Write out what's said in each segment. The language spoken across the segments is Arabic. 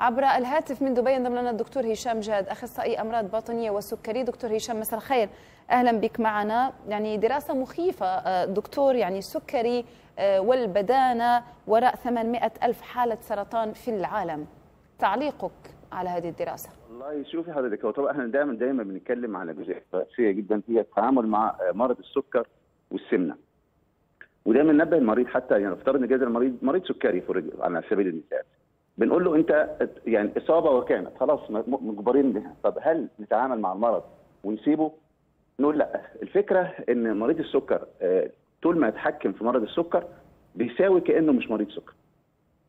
عبر الهاتف من دبي انضم لنا الدكتور هشام جاد أخصائي أمراض باطنية والسكري دكتور هشام مساء الخير. أهلا بك معنا. يعني دراسة مخيفة دكتور يعني السكري والبدانة وراء 800 ألف حالة سرطان في العالم. تعليقك على هذه الدراسة. والله شوفي حضرتك هو طبعا إحنا دايما دايما بنتكلم على جزئيه رئيسيه جدا هي التعامل مع مرض السكر والسمنة. ودايما ننبه المريض حتى يعني نفترض إن جاز المريض مريض سكري على سبيل المثال. بنقول له انت يعني إصابة وكانت خلاص مجبرين بها طب هل نتعامل مع المرض ونسيبه؟ نقول لا الفكرة إن مريض السكر طول ما يتحكم في مرض السكر بيساوي كأنه مش مريض سكر.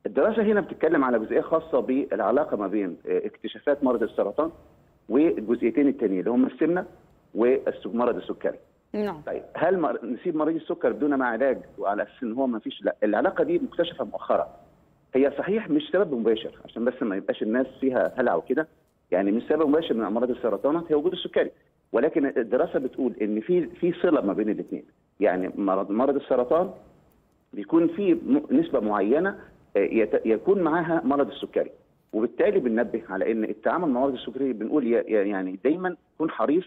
الدراسة هنا بتتكلم على جزئية خاصة بالعلاقة ما بين اكتشافات مرض السرطان والجزئيتين التانيين اللي هم السمنة والمرض السكري. نعم طيب هل نسيب مريض السكر بدون ما علاج وعلى أساس إن هو ما فيش لا العلاقة دي مكتشفة مؤخرا. هي صحيح مش سبب مباشر عشان بس ما يبقاش الناس فيها هلع وكده. يعني مش سبب مباشر من أمراض السرطانات هي وجود السكري. ولكن الدراسة بتقول إن في في صلة ما بين الاثنين يعني مرض مرض السرطان بيكون في نسبة معينة يكون معاها مرض السكري. وبالتالي بننبه على إن التعامل مع مرض السكري بنقول يعني دايما كن حريص.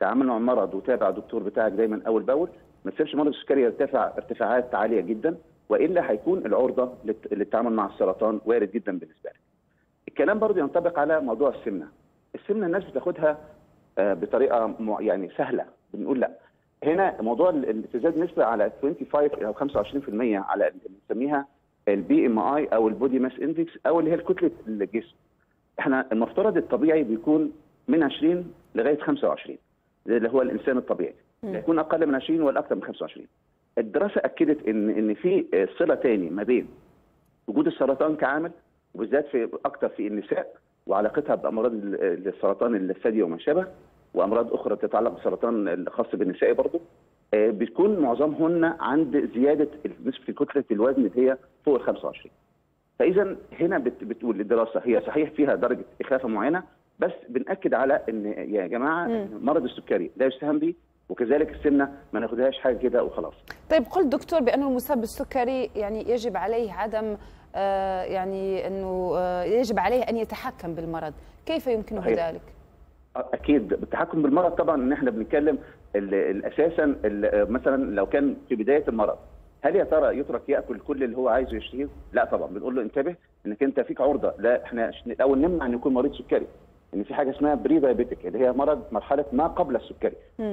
تعامل مع المرض وتابع الدكتور بتاعك دايما أول بأول. ما تسيبش مرض السكري يرتفع ارتفاعات عالية جدا. وإلا هيكون العرضة للتعامل مع السرطان وارد جدا بالنسبة لك. الكلام برضه ينطبق على موضوع السمنة. السمنة الناس بتاخدها بطريقة يعني سهلة بنقول لأ. هنا موضوع الامتزاج نسبة على 25 أو 25% على اللي بنسميها ال BMI أو ال body mass index أو اللي هي كتله الجسم. إحنا المفترض الطبيعي بيكون من 20 لغاية 25 اللي هو الإنسان الطبيعي. يكون أقل من 20 ولا أكثر من 25. الدراسة أكدت ان إن في صلة تاني ما بين وجود السرطان كعامل وبالذات في أكثر في النساء وعلاقتها بأمراض السرطان الثدي وما شابه وأمراض أخرى تتعلق بالسرطان الخاص بالنساء برضه بتكون معظمهن عند زيادة نسبه كتلة الوزن اللي هي فوق ال 25 فإذا هنا بتقول الدراسة هي صحيح فيها درجة إخافة معينة بس بنأكد على إن يا جماعة مرض السكري لا يستهان به وكذلك السمنة ما ناخدهاش حاجة كده وخلاص. طيب قلت دكتور بأنه المصاب بالسكري يعني يجب عليه عدم آه يعني أنه آه يجب عليه أن يتحكم بالمرض، كيف يمكنه صحيح. ذلك؟ أكيد بالتحكم بالمرض طبعا إن إحنا بنتكلم أساسا مثلا لو كان في بداية المرض هل يا ترى يترك يأكل كل اللي هو عايزه يشتهيه؟ لا طبعا بنقول له انتبه إنك أنت فيك عرضة لا إحنا الأول نمنع إن يكون مريض سكري إن في حاجة اسمها prediabetic اللي هي مرض مرحلة ما قبل السكري.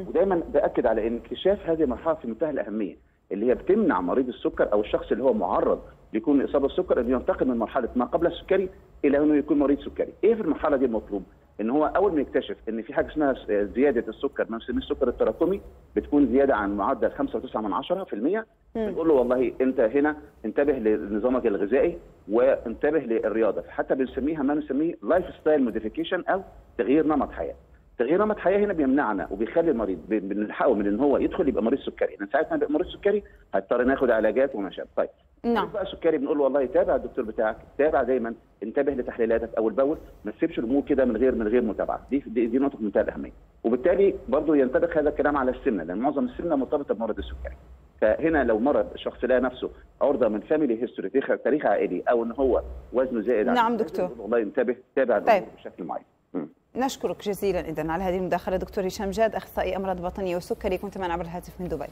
ودايما بأكد على إن اكتشاف هذه المرحلة في منتهى الأهمية اللي هي بتمنع مريض السكر أو الشخص اللي هو معرض ليكون إصابة بالسكر انه ينتقل من مرحلة ما قبل السكري إلى انه يكون مريض سكري. إيه في المرحلة دي المطلوب؟ إن هو أول ما يكتشف إن في حاجة اسمها زيادة السكر ما بنسميه السكر التراكمي بتكون زيادة عن معدل 5.9% بنقول له والله أنت هنا انتبه لنظامك الغذائي وانتبه للرياضة. حتى بنسميها ما نسميه lifestyle modification أو تغيير نمط حياة. تغيير نمط حياة هنا بيمنعنا وبيخلي المريض بنلحقه من إن هو يدخل يبقى مريض سكري. لأن ساعه ما يبقى مريض سكري هيضطر ناخد علاجات وما شابه طيب نعم. بقى سكري بنقول له والله تابع الدكتور بتاعك تابع دايما انتبه لتحليلاتك أول بأول ما تسيبش الأمور كده من غير من غير متابعة. دي دي, دي نقطة منتهى الاهميه وبالتالي برضه ينطبق هذا الكلام على السمنة لأن معظم السمنة مرتبطة بمرض السكري. فهنا لو مرض الشخص لقى نفسه عرضة من family history تاريخ عائلي أو إن هو وزنه زائد نعم دكتور. والله انتبه تابع طيب. بشكل معين. نشكرك جزيلا اذا على هذه المداخلة دكتور هشام جاد أخصائي أمراض باطنيه وسكري. كنت معنا عبر الهاتف من دبي.